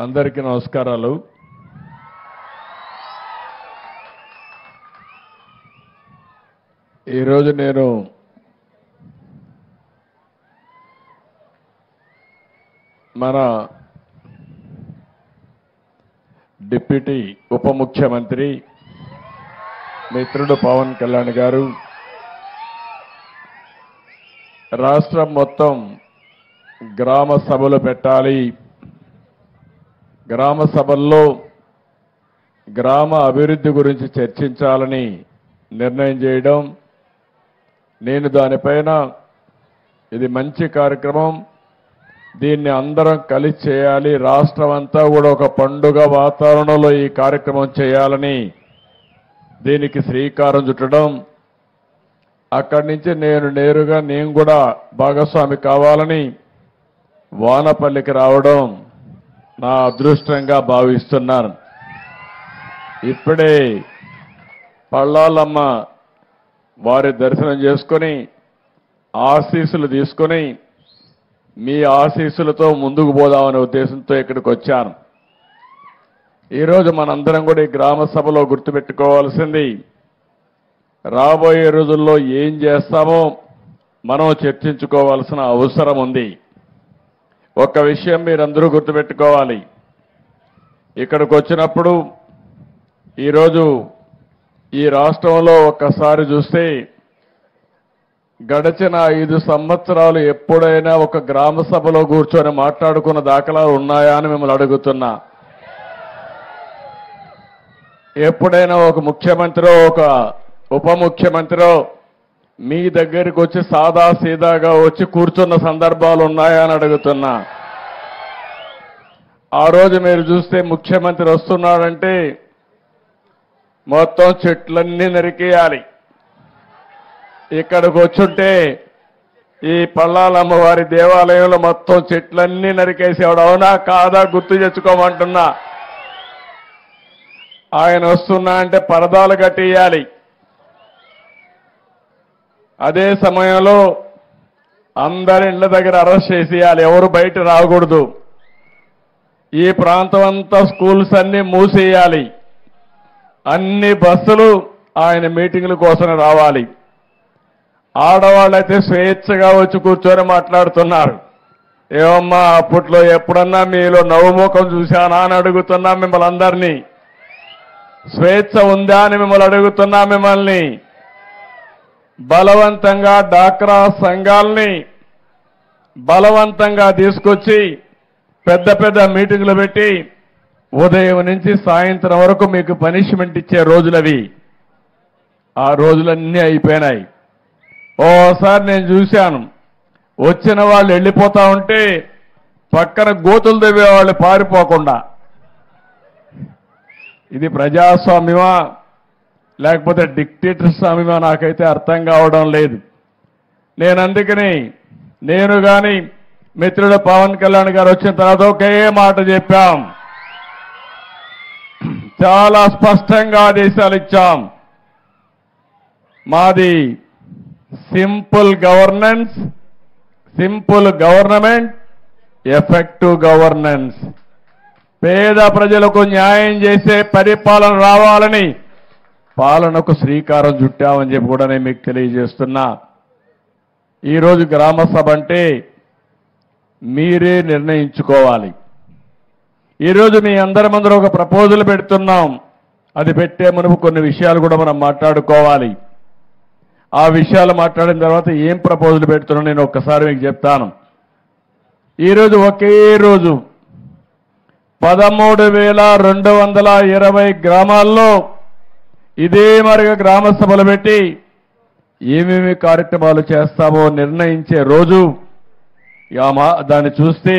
అందరికీ నమస్కారాలు. ఈరోజు నేను మన డిప్యూటీ ఉప ముఖ్యమంత్రి మిత్రుడు పవన్ కళ్యాణ్ గారు రాష్ట్రం మొత్తం గ్రామ సభలు పెట్టాలి గ్రామ సభల్లో గ్రామ అభివృద్ధి గురించి చర్చించాలని నిర్ణయం చేయడం నేను దానిపైన ఇది మంచి కార్యక్రమం. దీన్ని అందరం కలిసి చేయాలి. రాష్ట్రం అంతా కూడా ఒక పండుగ వాతావరణంలో ఈ కార్యక్రమం చేయాలని దీనికి శ్రీకారం చుట్టడం. అక్కడి నుంచి నేను నేరుగా నేను కూడా భాగస్వామి కావాలని వానపల్లికి రావడం. నా అదృష్టంగా భావిస్తున్నాను. ఇప్పుడే పళ్ళాలమ్మ వారి దర్శనం చేసుకొని ఆశీస్సులు తీసుకొని మీ ఆశీస్సులతో ముందుకు పోదామనే ఉద్దేశంతో ఇక్కడికి వచ్చాను. ఈరోజు మనందరం కూడా ఈ గ్రామ సభలో గుర్తుపెట్టుకోవాల్సింది రాబోయే రోజుల్లో ఏం చేస్తామో మనం చర్చించుకోవాల్సిన అవసరం ఉంది. ఒక విషయం మీరందరూ గుర్తుపెట్టుకోవాలి. ఇక్కడికి వచ్చినప్పుడు ఈరోజు ఈ రాష్ట్రంలో ఒక్కసారి చూస్తే గడిచిన ఐదు సంవత్సరాలు ఎప్పుడైనా ఒక గ్రామ సభలో కూర్చొని మాట్లాడుకున్న దాఖలాలు ఉన్నాయా అని మిమ్మల్ని అడుగుతున్నా. ఎప్పుడైనా ఒక ముఖ్యమంత్రి ఒక ఉప ముఖ్యమంత్రి మీ దగ్గరికి వచ్చి సాదా సీదాగా వచ్చి కూర్చున్న సందర్భాలు ఉన్నాయా అని అడుగుతున్నా. ఆ రోజు మీరు చూస్తే ముఖ్యమంత్రి వస్తున్నాడంటే మొత్తం చెట్లన్నీ నరికేయాలి. ఇక్కడికి వచ్చుంటే ఈ పల్లాలమ్మవారి దేవాలయంలో మొత్తం చెట్లన్నీ నరికేసేవాడు. అవునా కాదా గుర్తు తెచ్చుకోమంటున్నా. ఆయన వస్తున్నా అంటే పరదాలు కట్టేయాలి. అదే సమయంలో అందరి ఇళ్ళ దగ్గర అరెస్ట్ చేసేయాలి. ఎవరు బయట రాకూడదు. ఈ ప్రాంతం అంతా స్కూల్స్ అన్ని మూసేయాలి. అన్ని బస్సులు ఆయన మీటింగ్ల కోసం రావాలి. ఆడవాళ్ళైతే స్వేచ్ఛగా వచ్చి కూర్చొని మాట్లాడుతున్నారు. ఏమమ్మా అప్పట్లో ఎప్పుడన్నా మీలో నవ్వుముఖం చూశానా అని అడుగుతున్నా మిమ్మల్ని అందరినీ? స్వేచ్ఛ ఉందా అని మిమ్మల్ని అడుగుతున్నా మిమ్మల్ని? బలవంతంగా డాక్రా సంఘాల్ని బలవంతంగా తీసుకొచ్చి పెద్ద పెద్ద మీటింగులు పెట్టి ఉదయం నుంచి సాయంత్రం వరకు మీకు పనిష్మెంట్ ఇచ్చే రోజులవి. ఆ రోజులన్నీ అయిపోయినాయి. ఓసారి నేను చూశాను. వచ్చిన వాళ్ళు వెళ్ళిపోతా ఉంటే పక్కన గోతులు తవ్వే వాళ్ళు పారిపోకుండా. ఇది ప్రజాస్వామ్యమా? లేకపోతే డిక్టేటర్ స్వామిమా నాకైతే అర్థం కావడం లేదు. నేను అందుకని నేను కానీ మిత్రుడు పవన్ కళ్యాణ్ గారు వచ్చిన తర్వాత ఒకే మాట చెప్పాం. చాలా స్పష్టంగా ఆదేశాలు ఇచ్చాం. మాది simple governance simple government effective governance. పేద ప్రజలకు న్యాయం చేసే పరిపాలన రావాలని పాలనకు శ్రీకారం చుట్టామని చెప్పి కూడా నేను మీకు తెలియజేస్తున్నా. ఈరోజు గ్రామ సభ అంటే మీరే నిర్ణయించుకోవాలి. ఈరోజు మీ అందరి ముందర ఒక ప్రపోజల్ పెడుతున్నాం. అది పెట్టే మునుపు కొన్ని విషయాలు కూడా మనం మాట్లాడుకోవాలి. ఆ విషయాలు మాట్లాడిన తర్వాత ఏం ప్రపోజల్ పెడుతున్నా నేను ఒక్కసారి మీకు చెప్తాను. ఈరోజు ఒకే రోజు పదమూడు వేల రెండు వందల ఇరవై గ్రామాల్లో ఇదే మరిగా గ్రామ సభలు పెట్టి ఏమేమి కార్యక్రమాలు చేస్తామో నిర్ణయించే రోజు దాన్ని చూస్తే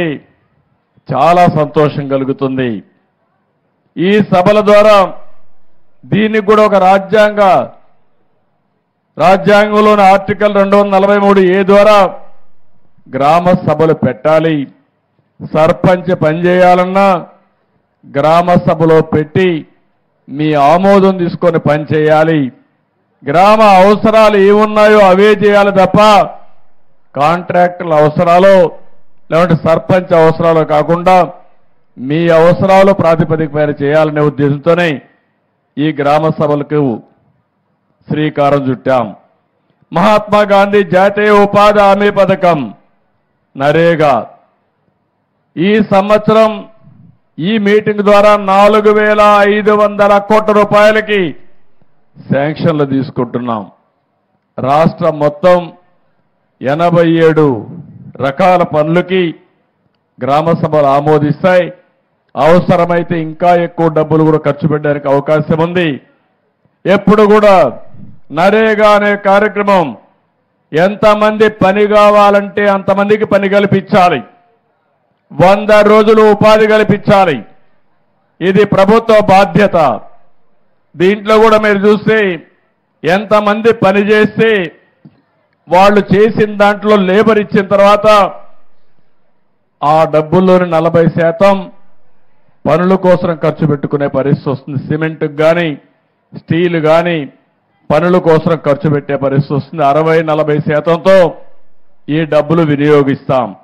చాలా సంతోషం కలుగుతుంది. ఈ సభల ద్వారా దీనికి కూడా ఒక రాజ్యాంగ రాజ్యాంగంలోని ఆర్టికల్ రెండు వందల నలభై మూడు ఏ ద్వారా గ్రామ సభలు పెట్టాలి. సర్పంచ్ పనిచేయాలన్నా గ్రామ సభలో పెట్టి మీ ఆమోదం తీసుకొని పనిచేయాలి గ్రామ అవసరాలు ఏమున్నాయో అవే చేయాలి తప్ప కాంట్రాక్టుల అవసరాలు లేదంటే సర్పంచ్ అవసరాలు కాకుండా మీ అవసరాలు ప్రాతిపదిక పైన చేయాలనే ఉద్దేశంతోనే ఈ గ్రామ సభలకు శ్రీకారం చుట్టాం. మహాత్మా గాంధీ జాతీయ ఉపాధి హామీ పథకం నరేగా. ఈ సంవత్సరం ఈ మీటింగ్ ద్వారా నాలుగు వేల ఐదు వందల కోట్ల రూపాయలకి శాంక్షన్లు తీసుకుంటున్నాం. రాష్ట్రం మొత్తం ఎనభై ఏడు రకాల పనులకి గ్రామ సభలు ఆమోదిస్తాయి. అవసరమైతే ఇంకా ఎక్కువ డబ్బులు కూడా ఖర్చు పెట్టడానికి అవకాశం ఉంది. ఎప్పుడు కూడా నరేగా అనే కార్యక్రమం ఎంతమంది పని కావాలంటే అంతమందికి పని కల్పించాలి. వంద రోజులు ఉపాధి కల్పించాలి. ఇది ప్రభుత్వ బాధ్యత. దీంట్లో కూడా మీరు చూస్తే ఎంతమంది పని చేస్తే వాళ్ళు చేసిన దాంట్లో లేబర్ ఇచ్చిన తర్వాత ఆ డబ్బుల్లోని నలభై శాతం పనుల కోసం ఖర్చు పెట్టుకునే పరిస్థితి వస్తుంది. సిమెంట్కి కానీ స్టీల్ కానీ పనుల కోసం ఖర్చు పెట్టే పరిస్థితి వస్తుంది. అరవై నలభై శాతంతో ఈ డబ్బులు వినియోగిస్తాం.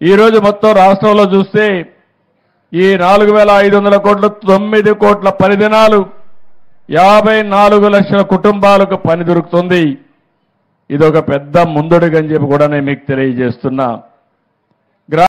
ఈరోజు మొత్తం రాష్ట్రంలో చూస్తే ఈ నాలుగు వేల ఐదు వందల కోట్లు తొమ్మిది కోట్ల పని దినాలు యాభై నాలుగు లక్షల కుటుంబాలకు పని దొరుకుతుంది. ఇది ఒక పెద్ద ముందడుగని చెప్పి కూడా నేను మీకు తెలియజేస్తున్నా.